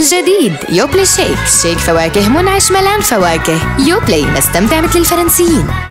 جديد. يوبلي شيك شيك فواكه منعش ملان فواكه. يوبلي نستمتع مثل الفرنسيين.